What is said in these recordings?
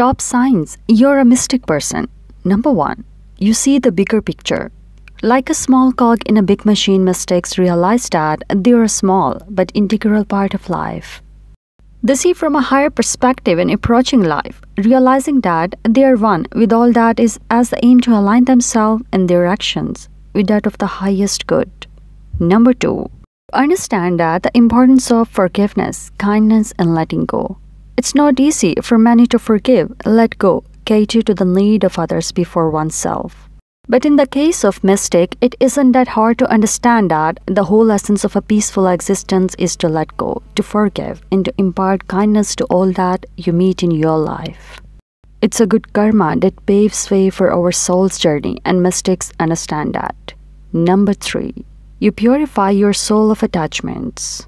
Top signs you're a mystic person. Number one, you see the bigger picture. Like a small cog in a big machine, mystics realize that they are a small but integral part of life. They see from a higher perspective in approaching life, realizing that they are one with all that is as they aim to align themselves and their actions with that of the highest good. Number two, understand that the importance of forgiveness, kindness, and letting go. It's not easy for many to forgive, let go, cater to the need of others before oneself. But in the case of mystic, it isn't that hard to understand that the whole essence of a peaceful existence is to let go, to forgive, and to impart kindness to all that you meet in your life. It's a good karma that paves way for our soul's journey, and mystics understand that. Number three, you purify your soul of attachments.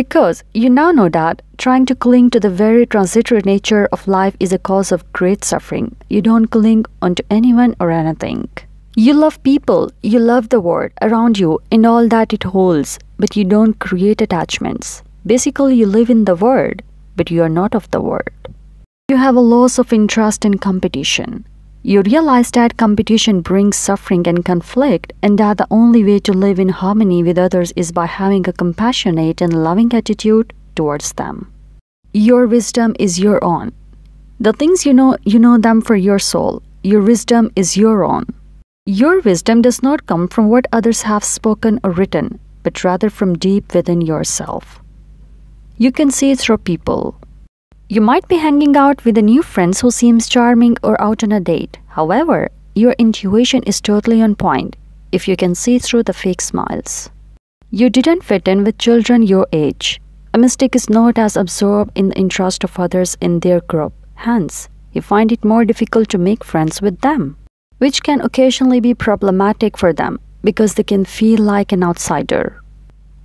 Because you now know that trying to cling to the very transitory nature of life is a cause of great suffering. You don't cling onto anyone or anything. You love people, you love the world around you and all that it holds, but you don't create attachments. Basically, you live in the world, but you are not of the world. You have a loss of interest in competition. You realize that competition brings suffering and conflict, and that the only way to live in harmony with others is by having a compassionate and loving attitude towards them. Your wisdom is your own. The things you know, you know them for your soul. Your wisdom is your own. Your wisdom does not come from what others have spoken or written, but rather from deep within yourself. You can see through people. You might be hanging out with a new friend who seems charming or out on a date. However, your intuition is totally on point if you can see through the fake smiles. You didn't fit in with children your age. A mystic is not as absorbed in the interest of others in their group. Hence, you find it more difficult to make friends with them which can occasionally be problematic for them because they can feel like an outsider.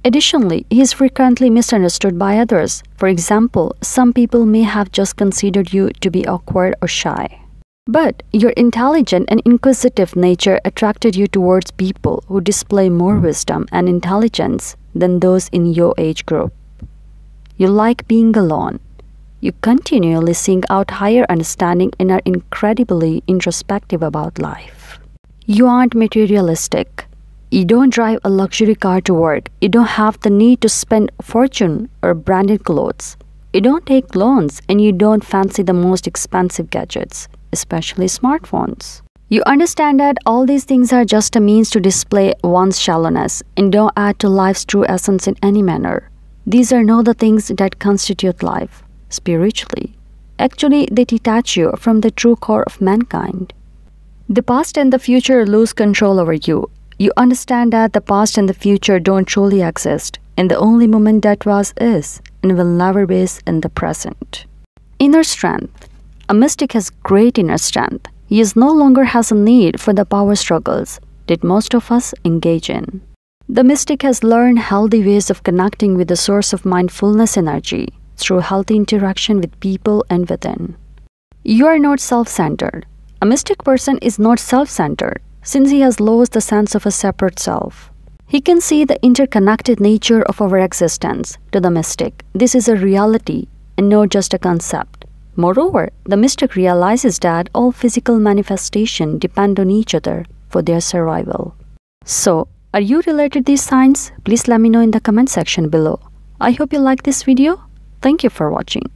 Additionally, he is frequently misunderstood by others. For example, some people may have just considered you to be awkward or shy. But your intelligent and inquisitive nature attracted you towards people who display more wisdom and intelligence than those in your age group. You like being alone, you continually seek out higher understanding and are incredibly introspective about life. You aren't materialistic. You don't drive a luxury car to work. You don't have the need to spend fortune or branded clothes. You don't take loans and you don't fancy the most expensive gadgets, especially smartphones. You understand that all these things are just a means to display one's shallowness and don't add to life's true essence in any manner. These are not the things that constitute life spiritually. Actually, they detach you from the true core of mankind. The past and the future lose control over you. You understand that the past and the future don't truly exist, and the only moment that was is and will never be is in the present. Inner strength. A mystic has great inner strength. He is no longer has a need for the power struggles that most of us engage in. The mystic has learned healthy ways of connecting with the source of mindfulness energy through healthy interaction with people and within. You are not self centered. A mystic person is not self centered since he has lost the sense of a separate self. He can see the interconnected nature of our existence. To the mystic, this is a reality and not just a concept. Moreover, the mystic realizes that all physical manifestation depend on each other for their survival. So, are you related to these signs? Please let me know in the comment section below. I hope you like this video. Thank you for watching.